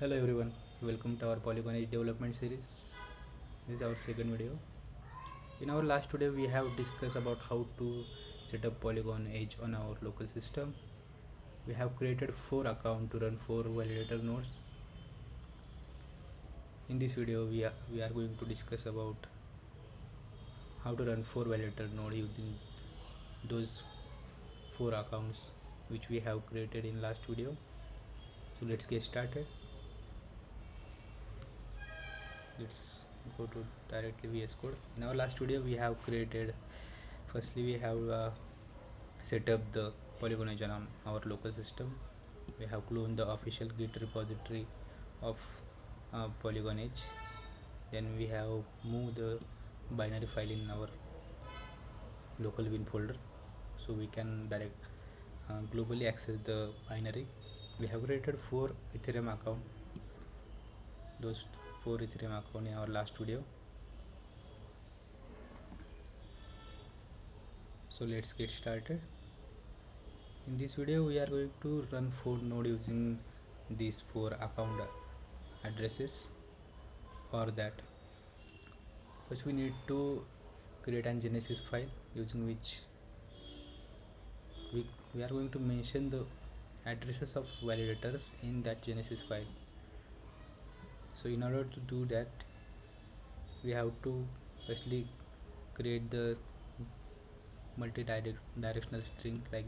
hello everyone welcome to our polygon edge development series. This is our second video. In our last video we have discussed about how to set up polygon edge on our local system. We have created four account to run four validator nodes. In this video we are we are going to discuss about how to run four validator node using those four accounts which we have created in last video. So let's get started let's go to directly VS Code. In our last video we have created firstly we have uh, set up the polygon edge on our local system. We have cloned the official git repository of uh, polygon edge then we have moved the binary file in our local bin folder so we can direct uh, globally access the binary. We have created four ethereum account. Those four ethereum account in our last video. So let's get started. In this video we are going to run four node using these four account addresses for that. First we need to create an genesis file using which we, we are going to mention the addresses of validators in that genesis file so in order to do that we have to firstly create the multi-directional string like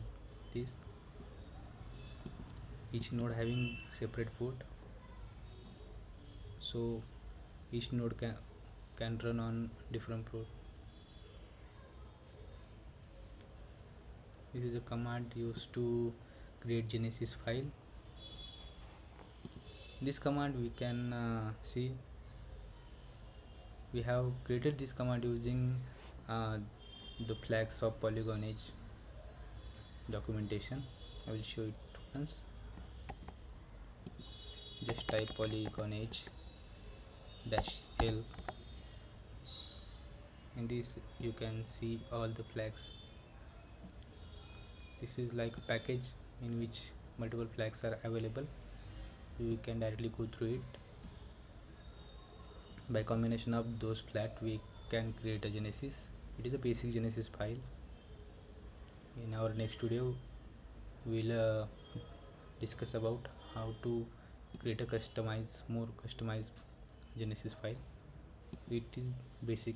this. Each node having separate port. So each node can can run on different port. This is a command used to create genesis file this command we can uh, see. We have created this command using uh, the flags of polygon edge documentation. I will show it once. Just type polygon edge dash l. In this you can see all the flags. This is like a package in which multiple flags are available we can directly go through it. By combination of those flat we can create a genesis. It is a basic genesis file. In our next video we'll uh, discuss about how to create a customize more customized genesis file. It is basic.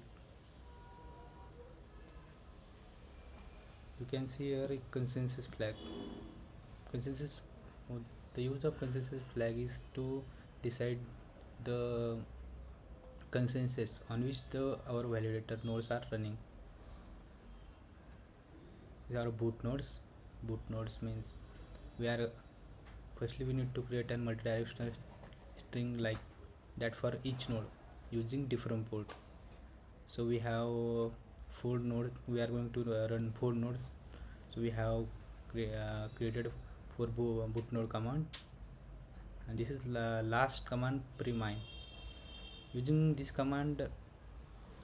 You can see here a consensus flag. Consensus the use of consensus flag is to decide the consensus on which the our validator nodes are running. These are boot nodes. Boot nodes means we are firstly we need to create a multi-directional string like that for each node using different port. So we have four nodes. We are going to run four nodes. So we have cre uh, created for boot node command. And this is la last command premine using this command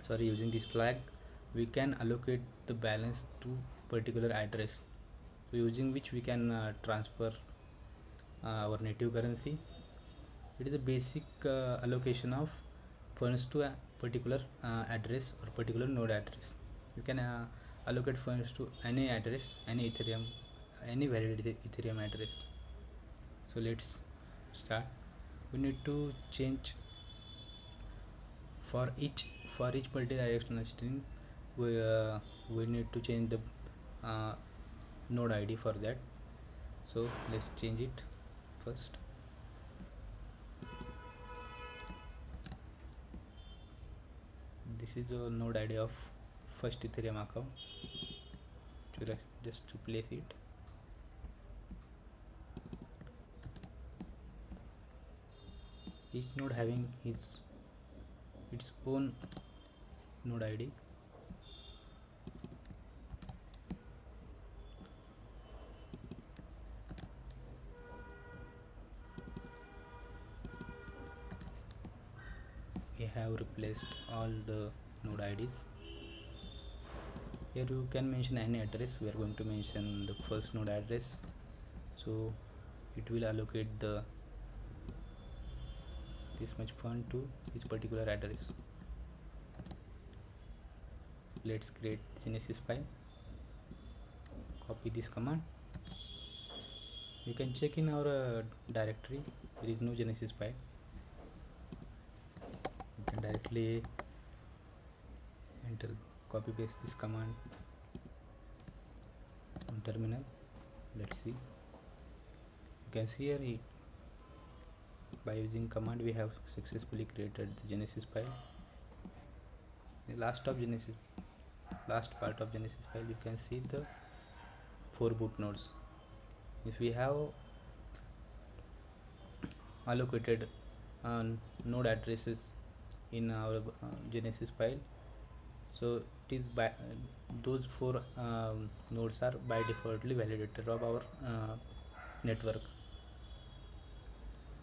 sorry using this flag we can allocate the balance to particular address. Using which we can uh, transfer uh, our native currency. It is a basic uh, allocation of funds to a particular uh, address or particular node address. You can uh, allocate funds to any address any ethereum any valid ethereum address. So let's start. We need to change for each for each multi-directional string we uh, we need to change the uh, node id for that. So let's change it first. This is a node id of first ethereum account. Just to place it each node having its its own node id we have replaced all the node ids here you can mention any address. We are going to mention the first node address. So it will allocate the this much fun to this particular address. Let's create genesis file. Copy this command. You can check in our uh, directory. There is no genesis file. You can directly enter copy paste this command on terminal. Let's see. You can see here it by using command we have successfully created the genesis file. The last of genesis last part of genesis file you can see the four boot nodes. If we have allocated uh, node addresses in our uh, genesis file. So it is by uh, those four um, nodes are by defaultly validator of our uh, network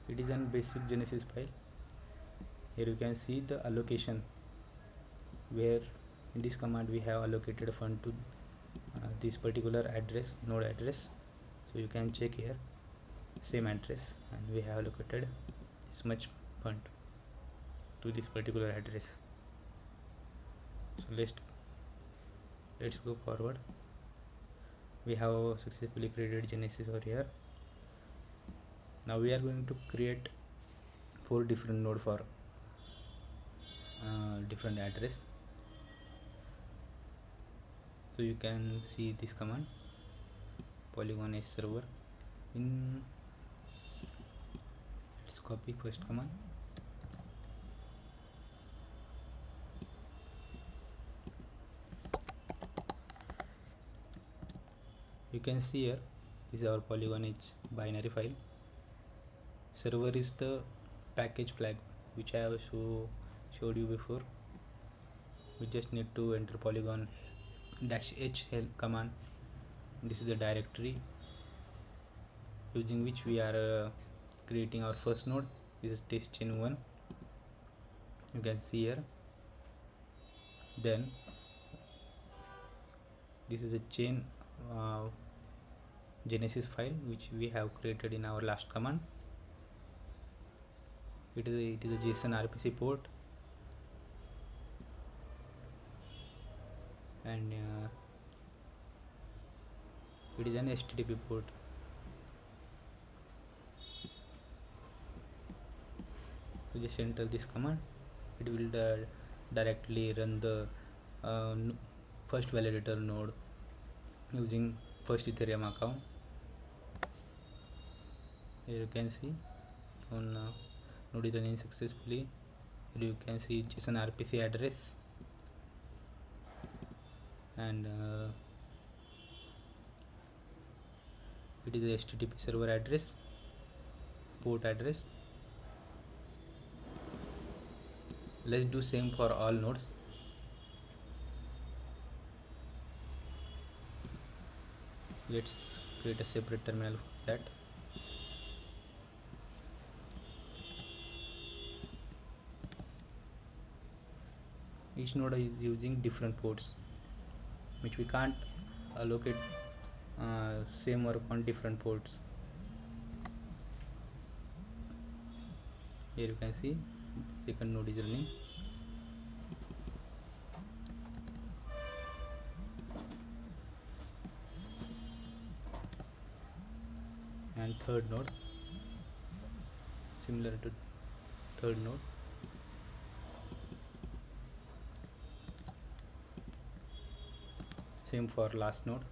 it is an basic genesis file. Here you can see the allocation where in this command we have allocated fund to uh, this particular address node address. So you can check here same address and we have allocated this much fund to this particular address. So let's let's go forward. We have successfully created genesis over here now we are going to create four different node for uh, different address. So you can see this command polygon edge server. In let's copy first command. You can see here this is our polygon edge binary file server is the package flag which I have show, showed you before. We just need to enter polygon dash h help command. This is the directory using which we are uh, creating our first node. This is test chain 1 you can see here. Then this is the chain uh, genesis file which we have created in our last command it is a, it is a json rpc port. And uh, it is an http port. So just enter this command. It will uh, directly run the uh, first validator node using first ethereum account. Here you can see on uh, node is running successfully. Here you can see json rpc address. And uh, it is a http server address port address. Let's do same for all nodes. Let's create a separate terminal for that each node is using different ports which we can't allocate uh, same work on different ports. Here you can see second node is running. And third node similar to third node same for last node.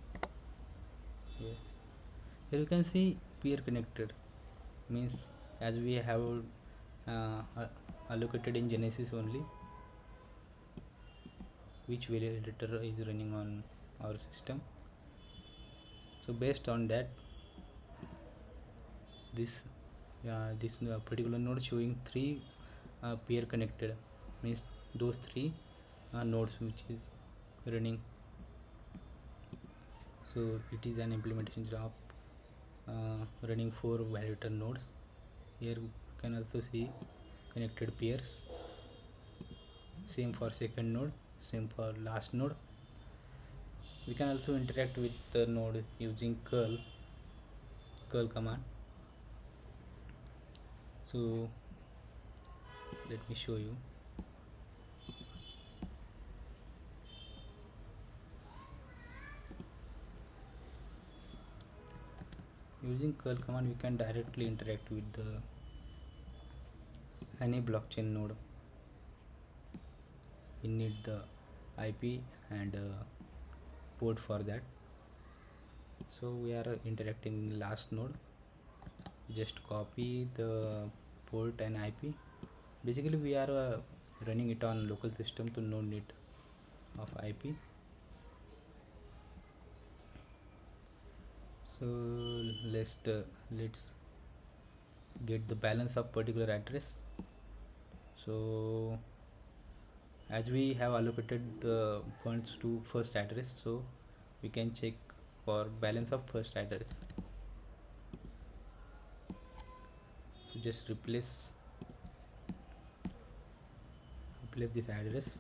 Here, you can see peer connected means as we have uh, allocated in genesis only which validator is running on our system. So based on that this uh, this uh, particular node showing three uh, peer connected means those three uh, nodes which is running so it is an implementation job uh, running four validator nodes. Here you can also see connected peers same for second node same for last node. We can also interact with the node using curl curl command. So let me show you using curl command we can directly interact with the any blockchain node. We need the ip and uh, port for that. So we are interacting in last node. Just copy the port and ip basically we are uh, running it on local system to no need of ip so let's uh, let's get the balance of particular address. So as we have allocated the funds to first address so we can check for balance of first address. So just replace replace this address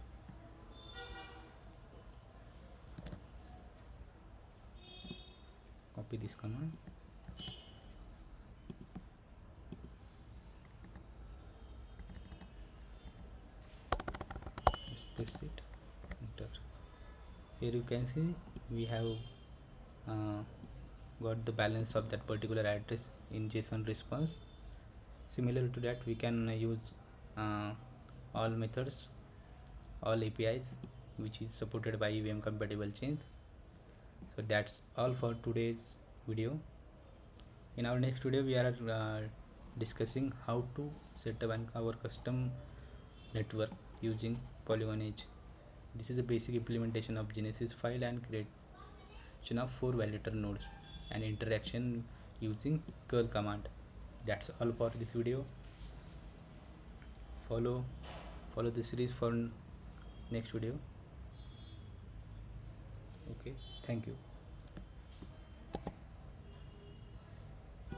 copy this command. Just it. Enter. Here you can see we have uh, got the balance of that particular address in json response. Similar to that we can use uh, all methods all apis which is supported by EVM compatible chains so that's all for today's video. In our next video we are uh, discussing how to set up our custom network using polygon edge. This is a basic implementation of genesis file and creation of four validator nodes and interaction using curl command. That's all for this video. Follow follow the series for next video okay? Thank you